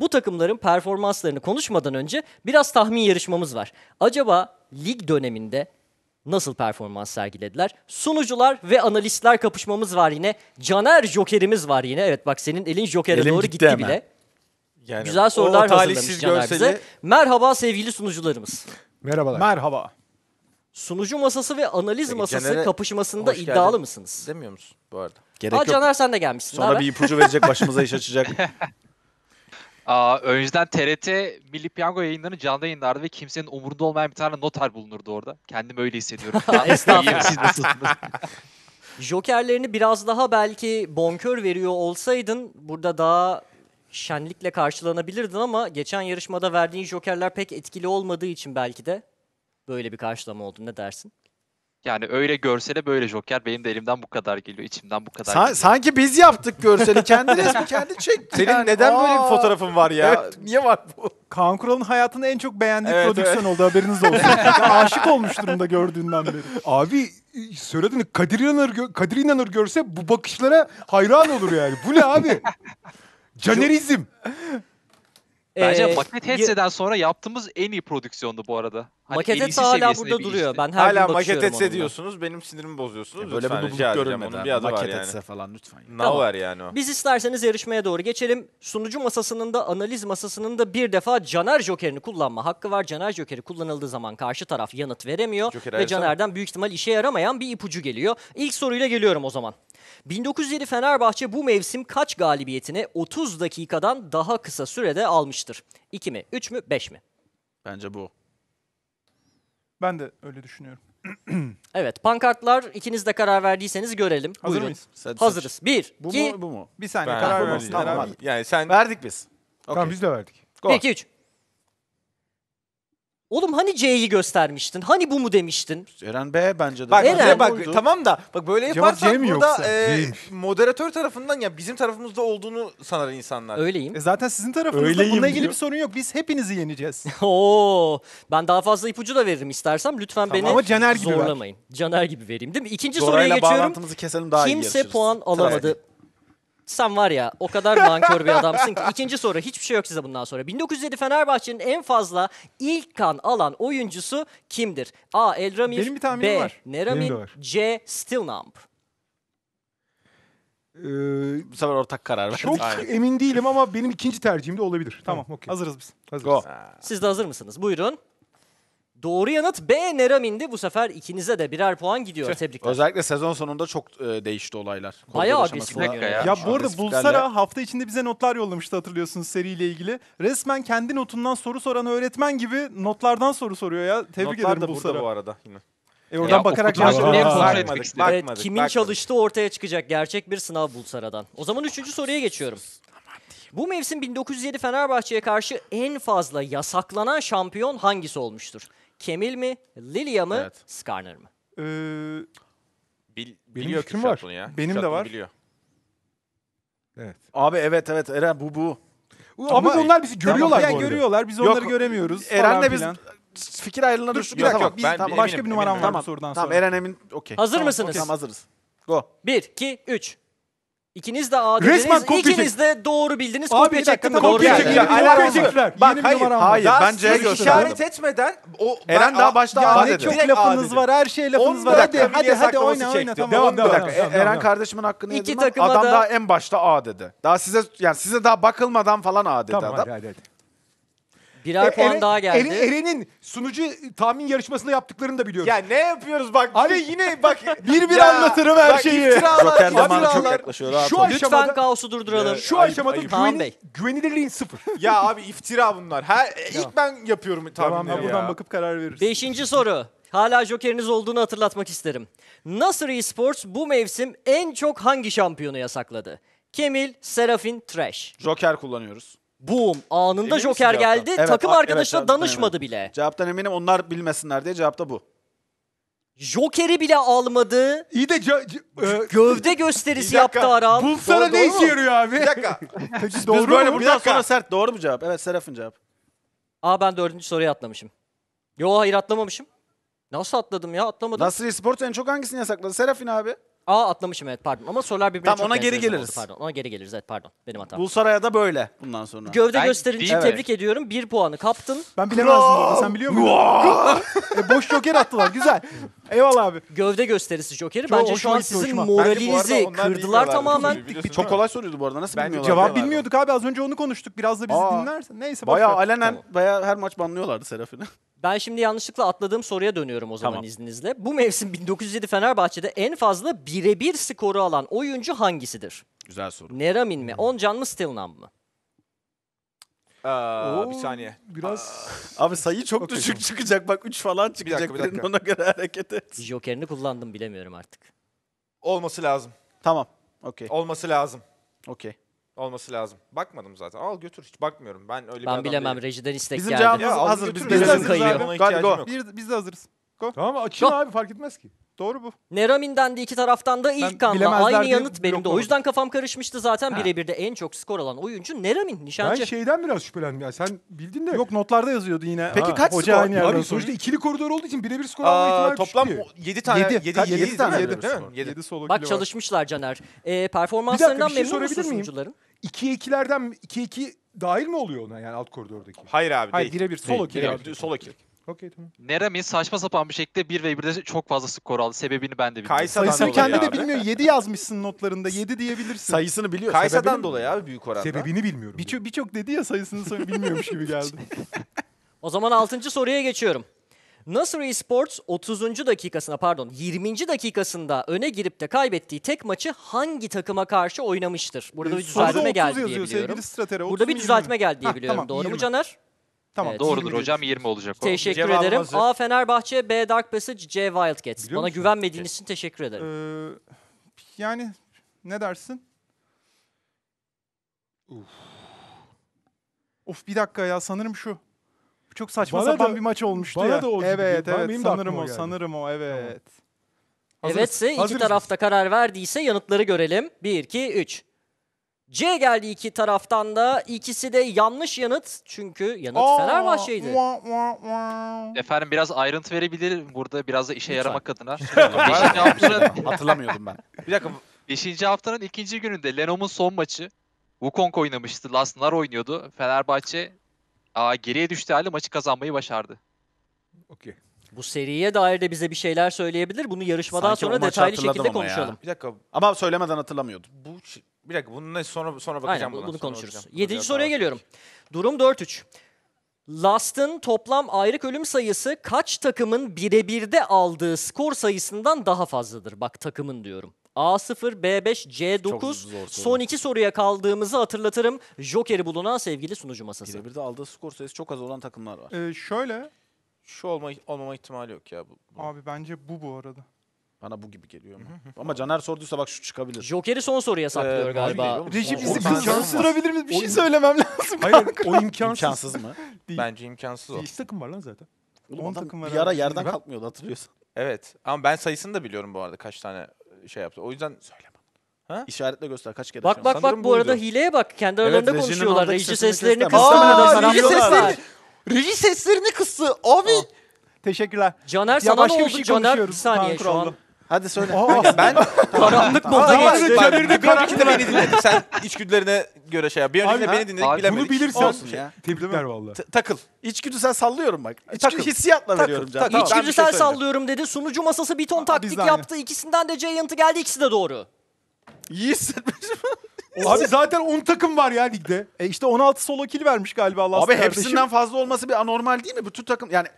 bu takımların performanslarını konuşmadan önce biraz tahmin yarışmamız var. Acaba lig döneminde nasıl performans sergilediler? Sunucular ve analistler kapışmamız var yine. Caner Joker'imiz var yine. Evet bak senin elin Joker'e Elim doğru gitti gitti hemen. bile. Yani Güzel o sorular hazırlamış Caner görseli- bize. Merhaba sevgili sunucularımız. Merhabalar. Merhaba. Sunucu masası ve analiz Peki, masası Caner'e kapışmasında hoş iddialı geldin. mısınız? Demiyor musun bu arada? Gerek Aa yok. Caner sen de gelmişsin. Sonra Naber? bir ipucu verecek başımıza iş açacak. Aa, önceden TRT Milli Piyango yayınlarını canlı yayınlardı ve kimsenin umurunda olmayan bir tane noter bulunurdu orada. Kendimi öyle hissediyorum. Estağfurullah. İyiyim, siz nasılsınız? Jokerlerini biraz daha belki bonkör veriyor olsaydın burada daha şenlikle karşılanabilirdin ama geçen yarışmada verdiğin jokerler pek etkili olmadığı için belki de böyle bir karşılama oldu. Ne dersin? Yani öyle görsele böyle Joker benim de elimden bu kadar geliyor, içimden bu kadar Sa- geliyor. sanki biz yaptık görseli. Kendi resmi kendi çekti. Senin yani. neden böyle Aa, bir fotoğrafın var ya? Evet, niye var bu? Kaan Kural'ın hayatında en çok beğendiği Evet, prodüksiyon oldu haberiniz olsun. Aşık olmuş durumda gördüğünden beri. Abi söylediğini Kadir İnanır, Kadir İnanır görse bu bakışlara hayran olur yani. Bu ne abi? Canerizm. Bence Ee, maket hetseden sonra yaptığımız en iyi prodüksiyondu bu arada. Hani Maket etse hala burada duruyor. Ben her Hala gün maket onunla. diyorsunuz, benim sinirimi bozuyorsunuz. Böyle lütfen bir edeceğim. görünmeden. Bir adı var Maket yani. etse falan lütfen. Nowhere yani o. Biz isterseniz yarışmaya doğru geçelim. Sunucu masasının da analiz masasının da bir defa Caner Joker'ini kullanma hakkı var. Caner Joker'i kullanıldığı zaman karşı taraf yanıt veremiyor. Joker ve. Caner'den büyük ihtimal işe yaramayan bir ipucu geliyor. İlk soruyla geliyorum o zaman. 1907 Fenerbahçe bu mevsim kaç galibiyetini 30 dakikadan daha kısa sürede almıştır? 2 mi, 3 mü, 5 mi? Bence bu. Ben de öyle düşünüyorum. Evet, pankartlar ikiniz de karar verdiyseniz görelim. Hazır Buyurun. mıyız? Sen- Hazırız. 1, Bu 2, mu bu mu? Bir saniye Ben- karar Tamam, versinler tamam. Yani sen Verdik biz. Tamam Okey. biz de verdik. Go. 2, 3. Oğlum hani C'yi göstermiştin? Hani bu mu demiştin? Eren B bence de. Bak Eren. bize bak Oydu. tamam da bak böyle Cevap yaparsak C mi burada yoksa? e, moderatör tarafından ya bizim tarafımızda olduğunu sanar insanlar. Öyleyim. E zaten sizin tarafınızda Öyleyim bununla ilgili diyor. bir sorun yok. Biz hepinizi yeneceğiz. Oo, ben daha fazla ipucu da veririm istersem. Lütfen Tamam, beni ama Caner gibi ver. zorlamayın. Caner gibi vereyim değil mi? İkinci soruya Dora'yla geçiyorum. bağlantımızı keselim daha iyi Kimse yarışırız. puan alamadı. Sen var ya o kadar nankör bir adamsın ki. İkinci soru hiçbir şey yok size bundan sonra. 1907 Fenerbahçe'nin en fazla ilk kan alan oyuncusu kimdir? A. Elramir Benim bir tahminim B. var. Benim de Neramin var. C. Stilnamp Ee, Bu sefer ortak karar verdik. çok emin değilim ama benim ikinci tercihim de olabilir. Tamam, okey. Hazırız biz. Hazırız. Go. Siz de hazır mısınız? Buyurun. Doğru yanıt B. Neramin'di. Bu sefer ikinize de birer puan gidiyor. Tebrikler. Özellikle sezon sonunda çok e, değişti olaylar. Bayağı Koridor agresif aşamasında- oynuyor ya. Ya bu arada Bulsara hafta içinde bize notlar yollamıştı hatırlıyorsunuz seriyle ilgili. Resmen kendi notundan soru soran öğretmen gibi notlardan soru soruyor ya. Tebrik Notlar ederim da burada Bulsara. bu arada yine. E oradan Ya, bakarak cevap kontrol etmek istedim. Evet, bakmadık, kimin bakmadık. çalıştığı ortaya çıkacak gerçek bir sınav Bulsara'dan. O zaman üçüncü soruya geçiyorum. Bu mevsim 1907 Fenerbahçe'ye karşı en fazla yasaklanan şampiyon hangisi olmuştur? Kemil mi, Lilia mı, Evet. Skarner mı? Ee, Bil, biliyor fikrim Kürşat var. bunu ya. Benim de var. Biliyor. Evet. Abi evet evet Eren bu bu. Ama, onlar bizi görüyorlar Tamam, bu ya arada. görüyorlar. Biz Yok, onları göremiyoruz. falan Eren'le biz filan. fikir ayrılığına düştük. yok, Tamam, yok, biz- ben tamam, eminim, Başka bir numaram eminim. var Tamam, bu sorudan tamam sonra. Eren emin okey. Hazır Tamam, mısınız? Tamam hazırız. Go. 1, 2, 3. İkiniz de A Resmen dediniz, kopya ikiniz de doğru bildiniz. Abi Kopya çektim mi? tamam, Doğru kopya geldi. çekeceğim. Yani Kopya çektiler. Bak Yeni hayır, hayır. Daha bence siz gösterdim. işaret etmeden o Eren daha başta A dedi. çok lafınız var, her şey lafınız var. Hadi hadi hadi oyna oyna tamam. Devam, devam. dakika, Tamam, Eren tamam. kardeşimin hakkını yedim. Adam da- daha en başta A dedi. Daha size yani size daha bakılmadan falan A dedi Tamam adam. hadi hadi. hadi. Birer E, puan Eren- daha geldi. Eren- Eren'in sunucu tahmin yarışmasında yaptıklarını da biliyoruz. Ya ne yapıyoruz bak. Abi, Abi yine bak. bir bir Ya, anlatırım her bak, şeyi. Joker zamanı çok yaklaşıyor. Rahat Şu an- Lütfen aşamada- kaosu durduralım. Şu Ayıp, aşamada ayıp. Güveni- Bey. güvenilirliğin sıfır. Ya abi iftira bunlar. Her ilk ben yapıyorum Tamam, tahminleri Ha, ya. buradan bakıp karar veririz. Beşinci soru. Hala jokeriniz olduğunu hatırlatmak isterim. Nasır Esports bu mevsim en çok hangi şampiyonu yasakladı? Kemil, Serafin, Trash. Joker kullanıyoruz. Boom. Anında misin joker geldi. Evet, Takım a- arkadaşına evet, cevaptan danışmadı eminim. bile. Cevaptan eminim onlar bilmesinler diye cevap da bu. Joker'i bile almadı. İyi de ca- e, Gövde gösterisi Bir dakika. yaptı Aral. bulsana Doğru- ne doğru işe mu? yarıyor abi? Bir dakika. Peki Doğru böyle mu? buradan dakika. sonra sert. Doğru mu cevap? Evet Seraf'in cevap. Aa ben dördüncü soruyu atlamışım. Yo hayır atlamamışım. Nasıl atladım ya? Atlamadım. Nasır Esports en çok hangisini yasakladı? Serafin abi. Aa atlamışım evet pardon ama sorular birbirine Tamam, çok ona geri oldu, geliriz. Pardon ona geri geliriz evet pardon benim hatam. Bulsaray'a da böyle bundan sonra. Gövde Ben gösterin için değil mi? tebrik ediyorum. Bir puanı kaptın. Ben bilemezdim orada. Sen biliyor muydun? e, boş joker attılar. Güzel. Eyvallah abi. Gövde gösterisi Joker'i. Çok Bence şu hoşuma an gitti, sizin hoşuma. Bence bu arada moralinizi onlar kırdılar bilmiyorlardı tamamen. biliyorsun Çok değil mi? kolay soruydu bu arada. Nasıl Bence bilmiyorlar? Cevap bilmiyorduk abi. Az önce onu konuştuk. Biraz da bizi Aa. dinlersen. Neyse boş Bayağı ver. alenen, bayağı her maç banlıyorlardı Serafin'i. Ben şimdi yanlışlıkla atladığım soruya dönüyorum o zaman Tamam. izninizle. Bu mevsim 1907 Fenerbahçe'de en fazla birebir skoru alan oyuncu hangisidir? Güzel soru. Neramin mi? Oncan mı? Stilnam mı? Aa, bir Oo, saniye. Biraz Abi sayı çok Okey, düşük çıkacak. Bak 3 falan çıkacak. dakika, bir dakika. Ona göre hareket et. Joker'ini kullandım bilemiyorum artık. Olması lazım. Tamam. Okey. Olması lazım. Okey. Olması lazım. Bakmadım zaten. Al götür hiç bakmıyorum. Ben öyle bir Ben adam bilemem değilim. rejiden istek Bizim geldi. cevabımız Ya, al hazır. götür, Biz gözüm geliriz. kayıyor. Ona Hadi ihtiyacım go. yok. bir, biz de hazırız. Tamam açın Go. abi fark etmez ki. Doğru bu. Neramin'den de iki taraftan da ilk kanla bilemezler aynı diye yanıt benim de. O yüzden kafam karışmıştı zaten. Birebir de en çok skor alan oyuncu Neramin Ben nişancı. şeyden biraz şüphelendim ya. Sen bildin de. Yok notlarda yazıyordu yine. Peki Ha, kaç Hoca skor? aynı yerden Abi soruyor. sonuçta ikili koridor olduğu için birebir skor alma Aa, ihtimali toplam düşük diye. 7 tane. Yedi. 7 Kaç- yedi tane değil mi? mi? Değil mi? 7 Yedi. solo Bak var. çalışmışlar Caner. Ee, performanslarından Bir dakika, bir şey memnun musun sorabilir miyim? sunucuların? 2'ye 2'lerden 2'ye 2 dahil mi oluyor ona yani alt koridordaki? Hayır abi Hayır değil. birebir solo kill. birebir, Solo kill. Okey tamam. Neramin saçma sapan bir şekilde 1 ve 1'de çok fazla skor aldı. Sebebini ben de bilmiyorum. Kaysa'dan Sayısını kendi de abi. bilmiyor. 7 yazmışsın notlarında. 7 diyebilirsin. Sayısını biliyor. Kaysa'dan sebebini dolayı abi büyük oranda. Sebebini bilmiyorum. Birçok birçok dedi ya sayısını bilmiyormuş gibi geldi. O zaman 6. soruya geçiyorum. Nasr Esports 30. dakikasına pardon 20. dakikasında öne girip de kaybettiği tek maçı hangi takıma karşı oynamıştır? Burada bir Soruda düzeltme 30 geldi diye biliyorum. sevgili stratere. 30 Burada bir mu, 20 düzeltme geldi diye biliyorum. tamam, Doğru mu 20. Caner? Tamam. Evet. Doğrudur 20 hocam 20 olacak o. Teşekkür Cevabım ederim. hazır. A Fenerbahçe, B Dark Passage, C Wildcats. Biliyor Bana musun? güvenmediğin için teşekkür ederim. Ee, yani ne dersin? Of bir dakika ya sanırım şu. Bu çok saçma Bana sapan da- bir maç olmuştu bana ya. da o gibi evet. Bana- evet sanırım o geldi. sanırım o evet. Hazırız. Evetse iki Hazırız tarafta karar verdiyse yanıtları görelim. 1, 2, 3. C geldi iki taraftan da. İkisi de yanlış yanıt. Çünkü yanıt Aa, Fenerbahçe'ydi. Efendim biraz ayrıntı verebilirim burada biraz da işe Lütfen. yaramak adına. Beşinci haftanın, Hatırlamıyordum ben. Bir dakika. beşinci haftanın ikinci gününde Lenom'un son maçı. Wukong oynamıştı. Lasnar oynuyordu. Fenerbahçe aa, geriye düştüğü halde maçı kazanmayı başardı. Okey. Bu seriye dair de bize bir şeyler söyleyebilir. Bunu yarışmadan Sanki sonra detaylı şekilde ama ya. konuşalım. Bir dakika. Ama söylemeden hatırlamıyordum. Bu bir dakika bunun ne sonra sonra Aynen bakacağım bu- buna. bunu sonra konuşuruz. bakacağım. Yedinci soruya daha geliyorum. Durum 4-3. Last'ın toplam ayrık ölüm sayısı kaç takımın birebirde aldığı skor sayısından daha fazladır? Bak takımın diyorum. A0, B5, C9. Çok zor soru. Son iki soruya kaldığımızı hatırlatırım. Joker'i bulunan sevgili sunucu masası. Birebir de aldığı skor sayısı çok az olan takımlar var. Ee, şöyle Şu olma olmama ihtimali yok ya bu. bu. abi bence bu bu arada. Bana bu gibi geliyor ama. ama Caner sorduysa bak şu çıkabilir. Joker'i son soruya saklıyor Ee, galiba. Reji bizi kıskandırabilir mi? Bir şey söylemem lazım. Hayır o imkansız. İmkansız mı? Bence imkansız o. İki takım var lan zaten. Oğlum On adam takım var bir ara yerden kalkmıyordu hatırlıyorsan. Evet ama ben sayısını da biliyorum bu arada kaç tane şey yaptı. O yüzden söyleme. İşaretle göster kaç kere Bak bak bak bu arada buydu. hileye bak. Kendi aralarında rejinin konuşuyorlar. Reji seslerini kıstı reji Taraftarlar. sesleri- Reji seslerini kıstı abi. Teşekkürler. Caner Ya sana başka ne bir oldu şey Caner? Bir saniye şu an Kurallı. Hadi söyle. ben karanlık moda geçti. de karar- beni dinledi. Sen içgüdülerine göre şey yap. Bir önceki beni dinledik abi, bilemedik. Bunu bilirsen Olsun ya. tebrikler valla. Takıl. İçgüdüsel sallıyorum bak. İçgüdü Takıl. hissiyatla Takıl, veriyorum takıl. Can. Tamam. Ben bir şey İçgüdüsel söyleyeceğim. sallıyorum dedi. Sunucu masası bir ton taktik yaptı. İkisinden de yanıtı geldi. İkisi de doğru. İyi hissetmişim. Abi zaten 10 takım var ya ligde. E işte 16 solo kill vermiş galiba Last Abi kardeşim. hepsinden fazla olması bir anormal değil mi? Bütün takım yani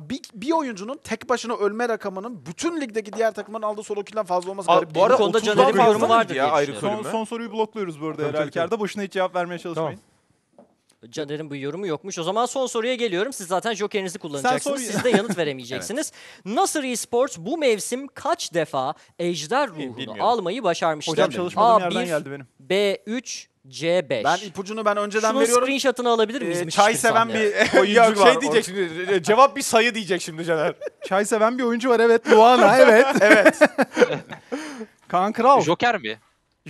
bir, bir oyuncunun tek başına ölme rakamının bütün ligdeki diğer takımların aldığı solo kill'den fazla olması garip bu değil mi? arada Bu konuda 30'dan Caner'in bir fazla vardır ya ayrı. Son, son soruyu blokluyoruz bu arada Tabii, her tabii, halükarda. Boşuna hiç cevap vermeye çalışmayın. Caner'in bu yorumu yokmuş. O zaman son soruya geliyorum. Siz zaten jokerinizi kullanacaksınız. Siz de yanıt veremeyeceksiniz. Nasır Esports bu mevsim kaç defa ejder ruhunu bilmiyorum. almayı başarmıştır? Hocam çalışmadığım yerden A1, geldi benim. B3, C5. Ben ipucunu ben önceden Şunun veriyorum. screenshot'ını alabilir miyiz? Ee, çay seven bir oyuncu ya var. şey diyecek şimdi. Cevap bir sayı diyecek şimdi Caner. Çay seven bir oyuncu var evet. Luana evet. evet. Kaan Kral. Joker mi?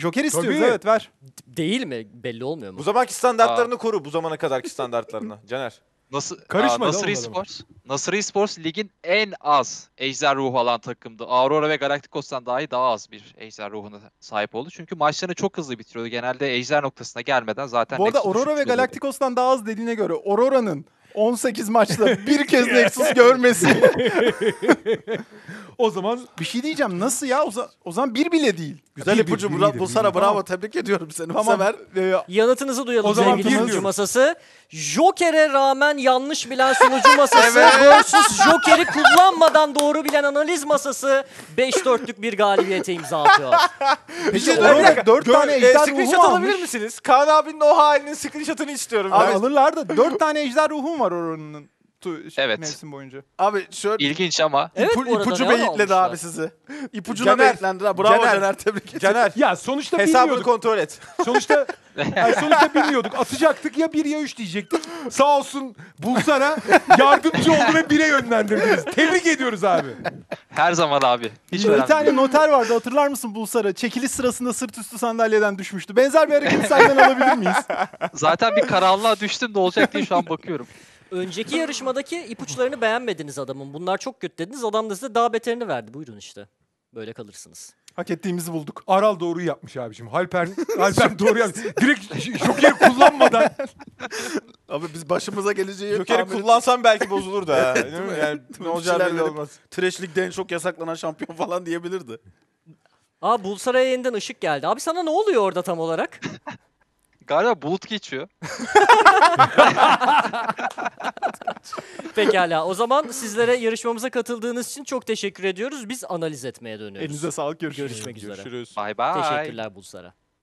Joker istiyoruz Tabii. evet ver. Değil mi? Belli olmuyor mu? Bu zamanki standartlarını koru. Bu zamana kadarki standartlarını. Caner. Nasıl, Karışmadı Aa, Nasır Esports. Nasır Esports ligin en az ejder ruhu alan takımdı. Aurora ve Galacticos'tan dahi daha az bir ejder ruhuna sahip oldu. Çünkü maçlarını çok hızlı bitiriyordu. Genelde ejder noktasına gelmeden zaten Bu arada Nexus Aurora ve. Galacticos'tan daha az dediğine göre Aurora'nın 18 maçta bir kez Nexus görmesi. O zaman bir şey diyeceğim nasıl ya? O, za- o zaman bir bile değil. Güzel Bir- ipucu bir- bra- bir- bu tamam. bravo tebrik ediyorum seni bu Tamam. sefer. Ee, Yanıtınızı duyalım O zaman sevgili bir sunucu masası. Joker'e rağmen yanlış bilen sunucu masası versus Joker'i kullanmadan doğru bilen analiz masası 5-4'lük bir galibiyete imza atıyor. Peki Bir Aurora dakika, 4 gör- tane e, ejder ruhu screenshot mu alabilir almış? misiniz? Kaan abinin o halinin screenshot'ını istiyorum. Abi ben. alırlar da 4 tane ejder ruhum var Aurora'nın tu- şey, Evet. mevsim boyunca. Abi şöyle İlginç ama Evet ipu- bu arada ipucu ne beyitledi almışlar? abi sizi. İpucuna Caner, beyitlendi ha. Bravo Caner. Caner, tebrik ederim. Caner ya sonuçta hesabını bilmiyorduk. kontrol et. Sonuçta yani sonuçta bilmiyorduk. Atacaktık ya 1 ya 3 diyecektik. Sağ olsun Bulsar'a yardımcı oldu ve 1'e yönlendirdiniz. Tebrik ediyoruz abi. her zaman abi. Hiç bir önemli tane değil. noter vardı hatırlar mısın Bulsar'a? Çekiliş sırasında sırt üstü sandalyeden düşmüştü. Benzer bir hareket senden alabilir miyiz? Zaten bir karanlığa düştüm de olacak diye şu an bakıyorum. Önceki yarışmadaki ipuçlarını beğenmediniz adamın. Bunlar çok kötü dediniz. Adam da size daha beterini verdi. Buyurun işte. Böyle kalırsınız. Hak ettiğimizi bulduk. Aral doğruyu yapmış abicim. Halper, Halper doğru yapmış. Direkt Joker'i kullanmadan. Abi biz başımıza geleceği Joker'i tahmin- kullansam belki bozulurdu ha. Değil mi? Yani ne olacağı belli olmaz. Trash Lig'de en çok yasaklanan şampiyon falan diyebilirdi. Aa Bulsar'a yeniden ışık geldi. Abi sana ne oluyor orada tam olarak? Galiba bulut geçiyor. Pekala. O zaman sizlere yarışmamıza katıldığınız için çok teşekkür ediyoruz. Biz analiz etmeye dönüyoruz. Elinize sağlık görüşürüz. Görüşmek üzere. Görüşürüz. Bye bye. Teşekkürler Bulsar'a.